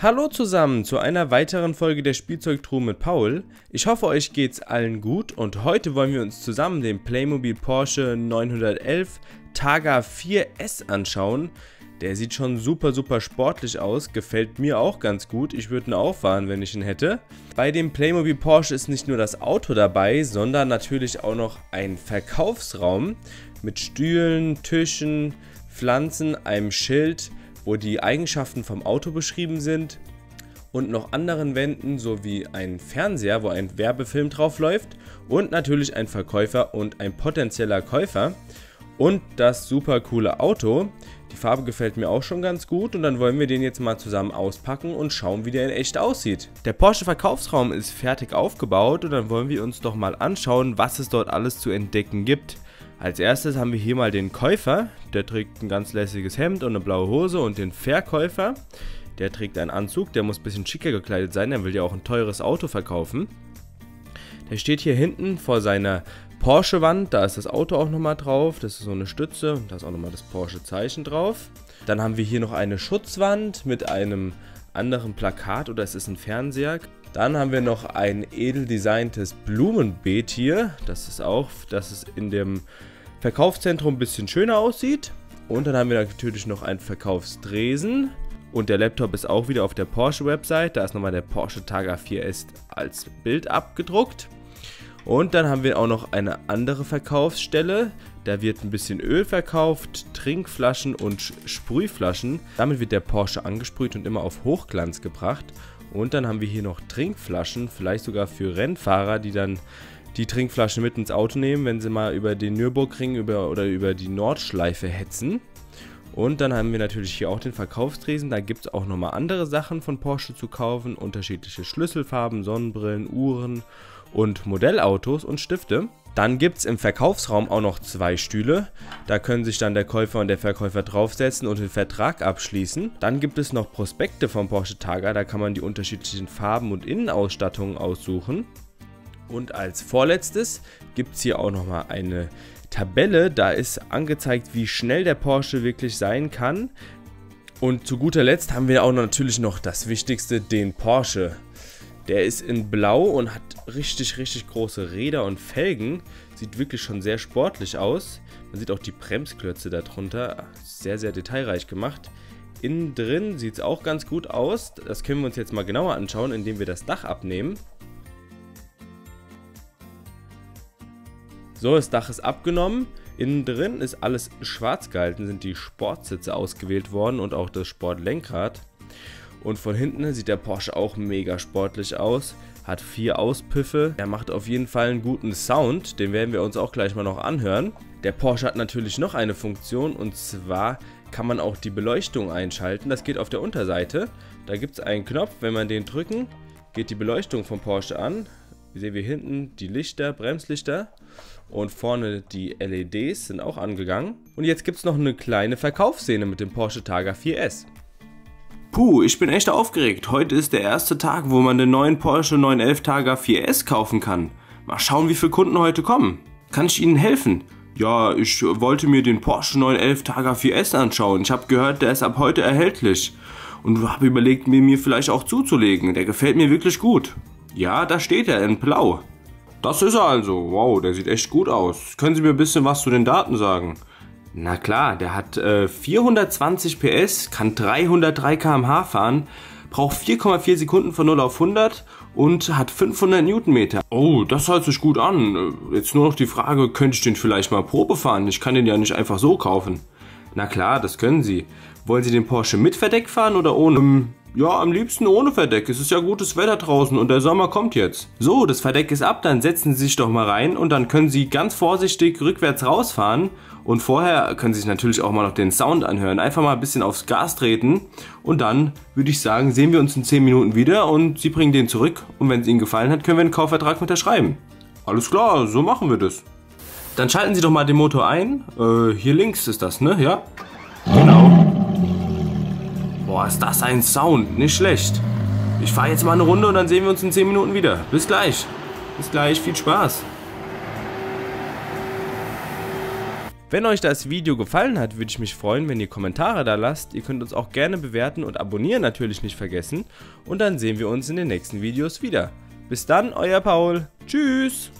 Hallo zusammen zu einer weiteren Folge der Spielzeugtruhe mit Paul. Ich hoffe euch geht's allen gut und heute wollen wir uns zusammen den Playmobil Porsche 911 Targa 4S anschauen. Der sieht schon super super sportlich aus, gefällt mir auch ganz gut, ich würde ihn auch fahren, wenn ich ihn hätte. Bei dem Playmobil Porsche ist nicht nur das Auto dabei, sondern natürlich auch noch ein Verkaufsraum mit Stühlen, Tischen, Pflanzen, einem Schild wo die Eigenschaften vom Auto beschrieben sind und noch anderen Wänden sowie ein Fernseher, wo ein Werbefilm drauf läuft und natürlich ein Verkäufer und ein potenzieller Käufer und das super coole Auto. Die Farbe gefällt mir auch schon ganz gut und dann wollen wir den jetzt mal zusammen auspacken und schauen, wie der in echt aussieht. Der Porsche Verkaufsraum ist fertig aufgebaut und dann wollen wir uns doch mal anschauen, was es dort alles zu entdecken gibt. Als erstes haben wir hier mal den Käufer, der trägt ein ganz lässiges Hemd und eine blaue Hose und den Verkäufer, der trägt einen Anzug, der muss ein bisschen schicker gekleidet sein, der will ja auch ein teures Auto verkaufen. Der steht hier hinten vor seiner Porsche-Wand, da ist das Auto auch nochmal drauf, das ist so eine Stütze, da ist auch nochmal das Porsche-Zeichen drauf. Dann haben wir hier noch eine Schutzwand mit einem anderen Plakat oder es ist ein Fernseher. Dann haben wir noch ein edel designtes Blumenbeet hier. Das ist auch, dass es in dem Verkaufszentrum ein bisschen schöner aussieht. Und dann haben wir natürlich noch einen Verkaufsdresen. Und der Laptop ist auch wieder auf der Porsche-Website. Da ist nochmal der Porsche Targa 4S als Bild abgedruckt. Und dann haben wir auch noch eine andere Verkaufsstelle. Da wird ein bisschen Öl verkauft, Trinkflaschen und Sprühflaschen. Damit wird der Porsche angesprüht und immer auf Hochglanz gebracht. Und dann haben wir hier noch Trinkflaschen, vielleicht sogar für Rennfahrer, die dann die Trinkflaschen mit ins Auto nehmen, wenn sie mal über den Nürburgring über, oder über die Nordschleife hetzen. Und dann haben wir natürlich hier auch den Verkaufstresen. Da gibt es auch nochmal andere Sachen von Porsche zu kaufen. Unterschiedliche Schlüsselfarben, Sonnenbrillen, Uhren und Modellautos und Stifte. Dann gibt es im Verkaufsraum auch noch zwei Stühle. Da können sich dann der Käufer und der Verkäufer draufsetzen und den Vertrag abschließen. Dann gibt es noch Prospekte vom Porsche Targa. Da kann man die unterschiedlichen Farben und Innenausstattungen aussuchen. Und als vorletztes gibt es hier auch nochmal eine Tabelle. Da ist angezeigt, wie schnell der Porsche wirklich sein kann. Und zu guter Letzt haben wir auch natürlich noch das Wichtigste, den Porsche. Der ist in blau und hat richtig, richtig große Räder und Felgen. Sieht wirklich schon sehr sportlich aus. Man sieht auch die Bremsklötze darunter. Sehr, sehr detailreich gemacht. Innen drin sieht es auch ganz gut aus. Das können wir uns jetzt mal genauer anschauen, indem wir das Dach abnehmen. So, das Dach ist abgenommen. Innen drin ist alles schwarz gehalten, sind die Sportsitze ausgewählt worden und auch das Sportlenkrad. Und von hinten sieht der Porsche auch mega sportlich aus. Hat vier Auspüffe. Er macht auf jeden Fall einen guten Sound. Den werden wir uns auch gleich mal noch anhören. Der Porsche hat natürlich noch eine Funktion und zwar kann man auch die Beleuchtung einschalten. Das geht auf der Unterseite. Da gibt es einen Knopf, wenn man den drücken, geht die Beleuchtung vom Porsche an. Hier sehen wir hinten die Lichter, Bremslichter und vorne die LEDs sind auch angegangen. Und jetzt gibt es noch eine kleine Verkaufsszene mit dem Porsche Targa 4S. Puh, ich bin echt aufgeregt. Heute ist der erste Tag, wo man den neuen Porsche 911 Targa 4S kaufen kann. Mal schauen, wie viele Kunden heute kommen. Kann ich Ihnen helfen? Ja, ich wollte mir den Porsche 911 Targa 4S anschauen. Ich habe gehört, der ist ab heute erhältlich. Und habe überlegt, mir, mir vielleicht auch zuzulegen. Der gefällt mir wirklich gut. Ja, da steht er in Blau. Das ist er also. Wow, der sieht echt gut aus. Können Sie mir ein bisschen was zu den Daten sagen? Na klar, der hat äh, 420 PS, kann 303 km/h fahren, braucht 4,4 Sekunden von 0 auf 100 und hat 500 Newtonmeter. Oh, das hört sich gut an. Jetzt nur noch die Frage, könnte ich den vielleicht mal Probe fahren? Ich kann den ja nicht einfach so kaufen. Na klar, das können Sie. Wollen Sie den Porsche mit Verdeck fahren oder ohne? Ähm, ja, am liebsten ohne Verdeck. Es ist ja gutes Wetter draußen und der Sommer kommt jetzt. So, das Verdeck ist ab, dann setzen Sie sich doch mal rein und dann können Sie ganz vorsichtig rückwärts rausfahren und vorher können Sie sich natürlich auch mal noch den Sound anhören. Einfach mal ein bisschen aufs Gas treten und dann würde ich sagen, sehen wir uns in 10 Minuten wieder und Sie bringen den zurück und wenn es Ihnen gefallen hat, können wir einen Kaufvertrag unterschreiben. Alles klar, so machen wir das. Dann schalten Sie doch mal den Motor ein. Äh, hier links ist das, ne? Ja? Genau. Boah, ist das ein Sound. Nicht schlecht. Ich fahre jetzt mal eine Runde und dann sehen wir uns in 10 Minuten wieder. Bis gleich. Bis gleich. Viel Spaß. Wenn euch das Video gefallen hat, würde ich mich freuen, wenn ihr Kommentare da lasst. Ihr könnt uns auch gerne bewerten und abonnieren natürlich nicht vergessen. Und dann sehen wir uns in den nächsten Videos wieder. Bis dann, euer Paul. Tschüss.